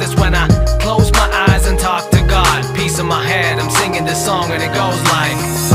That's when I close my eyes and talk to God. Peace in my head, I'm singing this song and it goes like.